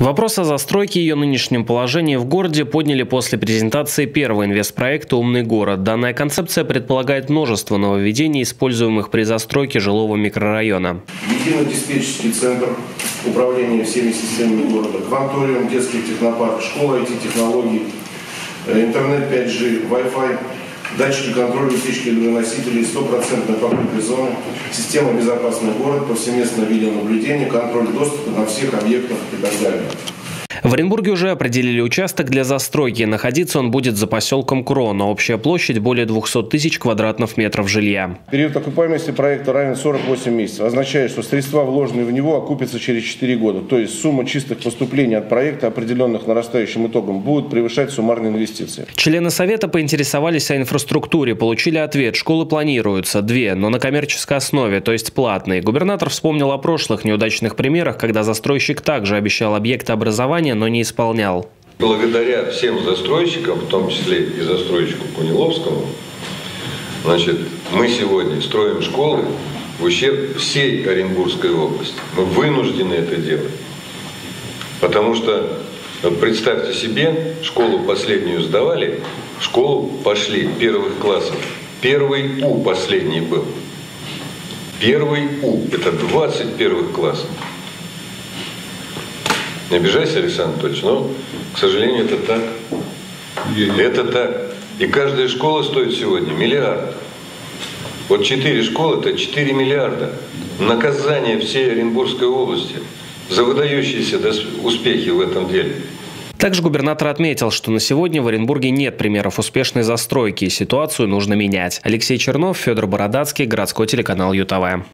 Вопрос о застройке и ее нынешнем положении в городе подняли после презентации первого инвестпроекта «Умный город». Данная концепция предполагает множество нововведений, используемых при застройке жилого микрорайона. Единый диспетчерский центр управления всеми системами города, кванториум, детский технопарк, школа IT-технологий, э, интернет 5G, Wi-Fi, датчики контроля утечки носителей, стопроцентная покрытие зоны, система «Безопасный город», повсеместное видеонаблюдение, контроль доступа на всех объектах и так далее. В Оренбурге уже определили участок для застройки. Находиться он будет за поселком Крона. Общая площадь более 200 тысяч квадратных метров жилья. Период окупаемости проекта равен 48 месяцев. Означает, что средства, вложенные в него, окупятся через 4 года. То есть сумма чистых поступлений от проекта, определенных нарастающим итогом, будет превышать суммарные инвестиции. Члены Совета поинтересовались о инфраструктуре. Получили ответ. Школы планируются. Две, но на коммерческой основе, то есть платные. Губернатор вспомнил о прошлых неудачных примерах, когда застройщик также обещал объекты образования обещания, но не исполнял. Благодаря всем застройщикам, в том числе и застройщику Куниловскому, значит, мы сегодня строим школы в ущерб всей Оренбургской области. Мы вынуждены это делать. Потому что, представьте себе, школу последнюю сдавали, в школу пошли первых классов. Первый У последний был. Первый У – это 20 первых классов. Не обижайся, Александр Анатольевич, но, к сожалению, это так. Это так. И каждая школа стоит сегодня миллиард. Вот четыре школы – это 4 миллиарда. Наказание всей Оренбургской области за выдающиеся успехи в этом деле. Также губернатор отметил, что на сегодня в Оренбурге нет примеров успешной застройки, и ситуацию нужно менять. Алексей Чернов, Федор Бородацкий, городской телеканал ЮТВ.